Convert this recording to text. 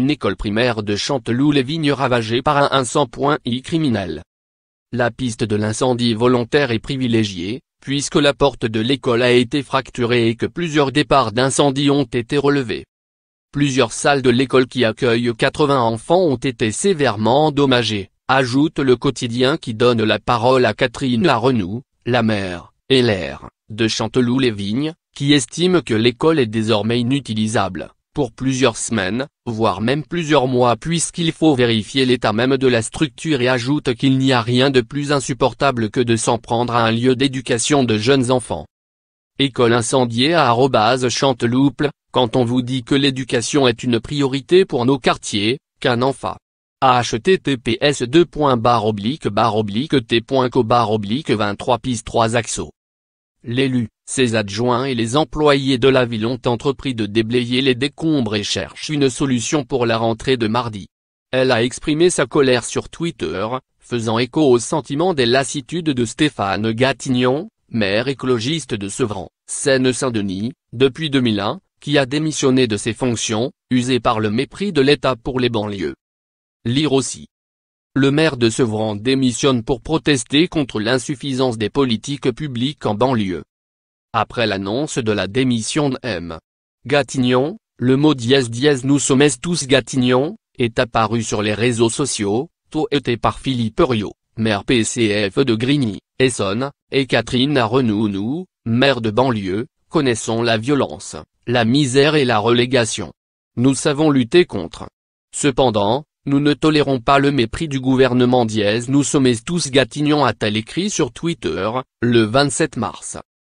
une école primaire de Chanteloup-les-Vignes ravagée par un incendie criminel. La piste de l'incendie volontaire est privilégiée, puisque la porte de l'école a été fracturée et que plusieurs départs d'incendie ont été relevés. Plusieurs salles de l'école qui accueillent 80 enfants ont été sévèrement endommagées, ajoute le quotidien qui donne la parole à Catherine Larenoux, la mère, et l'air, de Chanteloup-les-Vignes, qui estime que l'école est désormais inutilisable, pour plusieurs semaines, voire même plusieurs mois puisqu'il faut vérifier l'état même de la structure et ajoute qu'il n'y a rien de plus insupportable que de s'en prendre à un lieu d'éducation de jeunes enfants. École incendiée à Chantelouple, quand on vous dit que l'éducation est une priorité pour nos quartiers, qu'un enfant https oblique oblique t.co oblique 23 piste 3 axos. L'élu, ses adjoints et les employés de la ville ont entrepris de déblayer les décombres et cherchent une solution pour la rentrée de mardi. Elle a exprimé sa colère sur Twitter, faisant écho au sentiment des lassitudes de Stéphane Gatignon, maire écologiste de Sevran, Seine-Saint-Denis, depuis 2001, qui a démissionné de ses fonctions, usé par le mépris de l'État pour les banlieues. Lire aussi. Le maire de Sevran démissionne pour protester contre l'insuffisance des politiques publiques en banlieue. Après l'annonce de la démission de M. Gatignon, le mot dièse dièse nous sommes tous Gatignon, est apparu sur les réseaux sociaux, tout été par Philippe Rio, maire PCF de Grigny, Essonne, et Catherine Arenounou, maire de banlieue, connaissons la violence, la misère et la relégation. Nous savons lutter contre. Cependant, nous ne tolérons pas le mépris du gouvernement dièse nous sommes tous Gatignon a-t-elle écrit sur Twitter, le 27 mars.